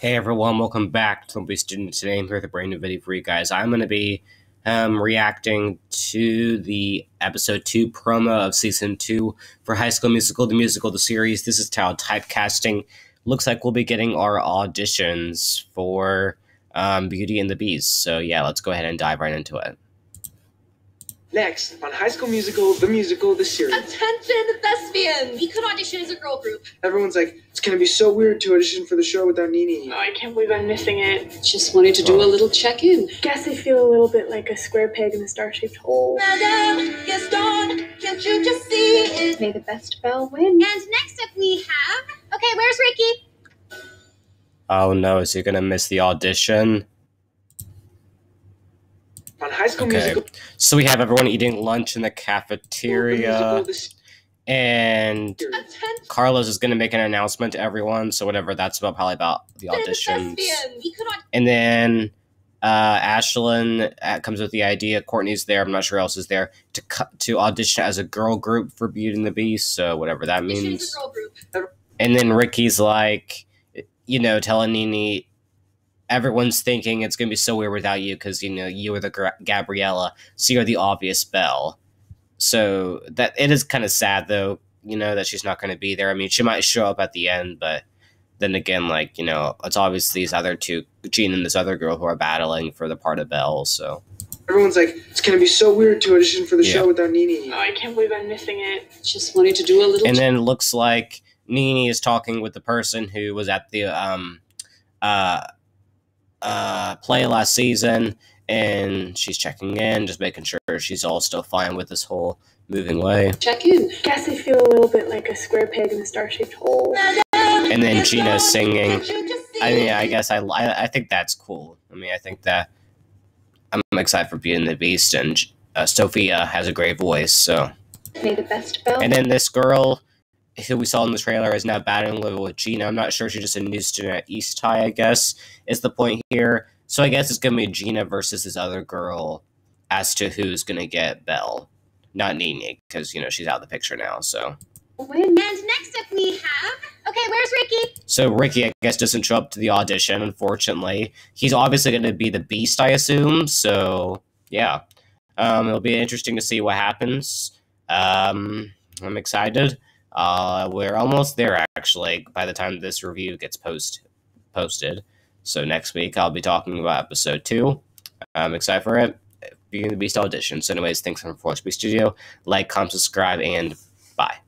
Hey everyone, welcome back to Wimpy Studio today. I'm here with a brand new video for you guys. I'm going to be um, reacting to the episode 2 promo of season 2 for High School Musical, the musical, the series. This is titled Typecasting. Looks like we'll be getting our auditions for um, Beauty and the Beast. So yeah, let's go ahead and dive right into it. Next, on High School Musical, the musical, the series. Attention, thespians! We could audition as a girl group. Everyone's like, it's gonna be so weird to audition for the show without Nini. Oh, I can't believe I'm missing it. Just wanted to do a little check in. Guess I feel a little bit like a square peg in a star shaped hole. Madame Gaston, can't you just see it? May the best Belle win. And next up we have. Okay, where's Ricky? Oh no, is he going to miss the audition? On High School Okay. Musical, So we have everyone eating lunch in the the cafeteria, musical, the and Attention, Carlos is going to make an announcement to everyone. So whatever that's about, probably about the auditions. thespians! We could aud- And then uh, Ashlyn uh, comes with the idea. Courtney's there. I'm not sure who else is there to cut to audition as a girl group for Beauty and the Beast. So whatever that means. a girl group. And then Ricky's like, you know, telling Nini, everyone's thinking it's gonna be so weird without you because you know you were the Gra- Gabriella, so you're the obvious Belle. So that it is kind of sad though, you know, that she's not going to be there. I mean, she might show up at the end, but then again, like you know, it's obvious these other two, Jean and this other girl, who are battling for the part of Belle. So Everyone's like, it's gonna be so weird to audition for the Yeah. show without Nini. Oh, I can't believe I'm missing it. Just wanted to do a little and then it looks like Nini is talking with the person who was at the um uh uh play last season and she's checking in just making sure she's all still fine with this whole moving way. Check in. Guess I feel a little bit like a square peg in a star shaped hole. and then Gina's singing. Can't you just see I mean I guess I, I I think that's cool. I mean I think that I'm excited for Beauty and the Beast and uh, Sofia has a great voice so. May the best Belle. And then this girl who we saw in the trailer is now battling level with Gina. I'm not sure she's just a new student at East High, I guess, is the point here. So I guess it's going to be Gina versus this other girl as to who's going to get Belle. Not Nini, because, you know, she's out of the picture now. So. And next up we have. Okay, where's Ricky? so Ricky, I guess, doesn't show up to the audition, unfortunately. He's obviously going to be the Beast, I assume. So, yeah. Um, it'll be interesting to see what happens. Um, I'm excited. Uh, we're almost there actually. By the time this review gets post posted, so next week I'll be talking about episode two. I'm excited for it. And the Beast audition. So, anyways, thanks for Force Beast Studio. Like, comment, subscribe, and bye.